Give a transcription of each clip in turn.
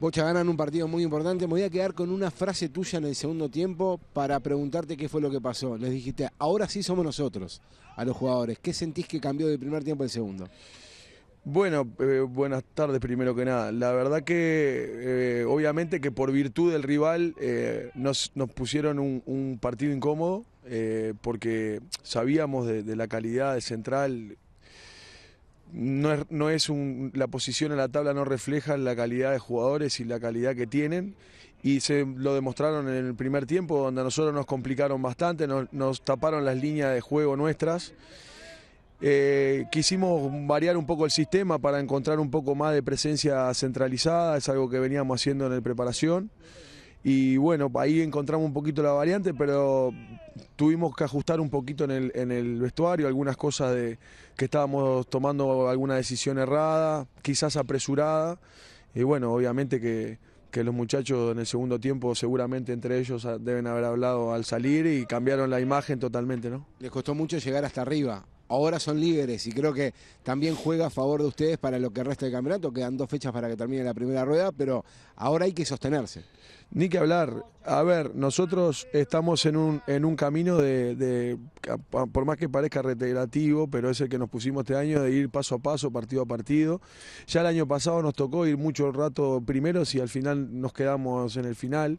Bocha ganan un partido muy importante. Me voy a quedar con una frase tuya en el segundo tiempo para preguntarte qué fue lo que pasó. Les dijiste, ahora sí somos nosotros, a los jugadores. ¿Qué sentís que cambió del primer tiempo al segundo? Bueno, eh, buenas tardes primero que nada. La verdad que eh, obviamente que por virtud del rival eh, nos, pusieron un, partido incómodo porque sabíamos de, de, la calidad del central. No es, no es un, la posición en la tabla no refleja la calidad de jugadores y la calidad que tienen y se lo demostraron en el primer tiempo donde a nosotros nos complicaron bastante, nos, taparon las líneas de juego nuestras. Eh, quisimos variar un poco el sistema para encontrar un poco más de presencia centralizada, es algo que veníamos haciendo en el preparación. Y bueno, ahí encontramos un poquito la variante, pero tuvimos que ajustar un poquito en el, en el vestuario, algunas cosas de que estábamos tomando alguna decisión errada, quizás apresurada. Y bueno, obviamente que, que los muchachos en el segundo tiempo seguramente entre ellos deben haber hablado al salir y cambiaron la imagen totalmente, ¿no? Les costó mucho llegar hasta arriba ahora son líderes y creo que también juega a favor de ustedes para lo que resta del campeonato. Quedan dos fechas para que termine la primera rueda, pero ahora hay que sostenerse. Ni que hablar. A ver, nosotros estamos en un, en un camino de, de, por más que parezca reiterativo, pero es el que nos pusimos este año, de ir paso a paso, partido a partido. Ya el año pasado nos tocó ir mucho rato primeros y al final nos quedamos en el final.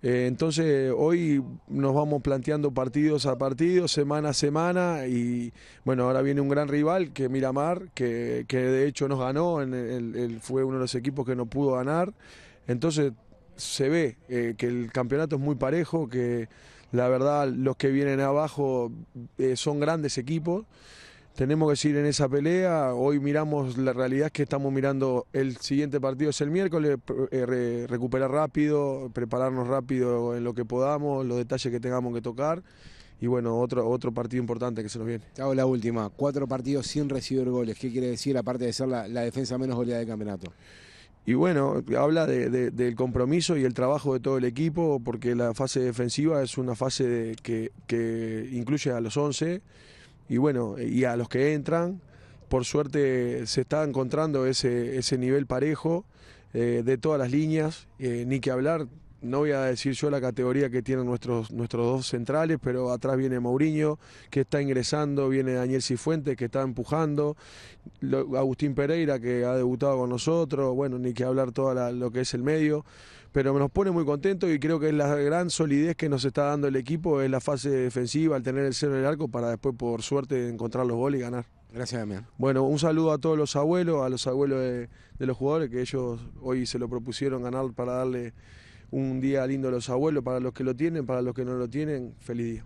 Eh, entonces hoy nos vamos planteando partidos a partido, semana a semana y bueno, ahora viene un gran rival que Miramar, que, que de hecho nos ganó, en el, fue uno de los equipos que no pudo ganar. Entonces se ve eh, que el campeonato es muy parejo, que la verdad los que vienen abajo eh, son grandes equipos tenemos que seguir en esa pelea. Hoy miramos, la realidad es que estamos mirando el siguiente partido es el miércoles, eh, recuperar rápido, prepararnos rápido en lo que podamos, los detalles que tengamos que tocar. Y bueno, otro, otro partido importante que se nos viene. Te hago la última, cuatro partidos sin recibir goles. ¿Qué quiere decir aparte de ser la, la defensa menos goleada del campeonato? Y bueno, habla de, de, del compromiso y el trabajo de todo el equipo, porque la fase defensiva es una fase de, que, que incluye a los 11 y bueno, y a los que entran, por suerte se está encontrando ese, ese nivel parejo eh, de todas las líneas, eh, ni que hablar, no voy a decir yo la categoría que tienen nuestros, nuestros dos centrales, pero atrás viene Mourinho, que está ingresando, viene Daniel Cifuentes, que está empujando, Agustín Pereira, que ha debutado con nosotros, bueno, ni que hablar todo lo que es el medio, pero nos pone muy contentos y creo que es la gran solidez que nos está dando el equipo, es la fase defensiva, al tener el cero en el arco, para después, por suerte, encontrar los goles y ganar. Gracias, Damián. Bueno, un saludo a todos los abuelos, a los abuelos de, de los jugadores, que ellos hoy se lo propusieron ganar para darle un día lindo a los abuelos, para los que lo tienen, para los que no lo tienen, feliz día.